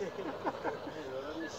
Yeah.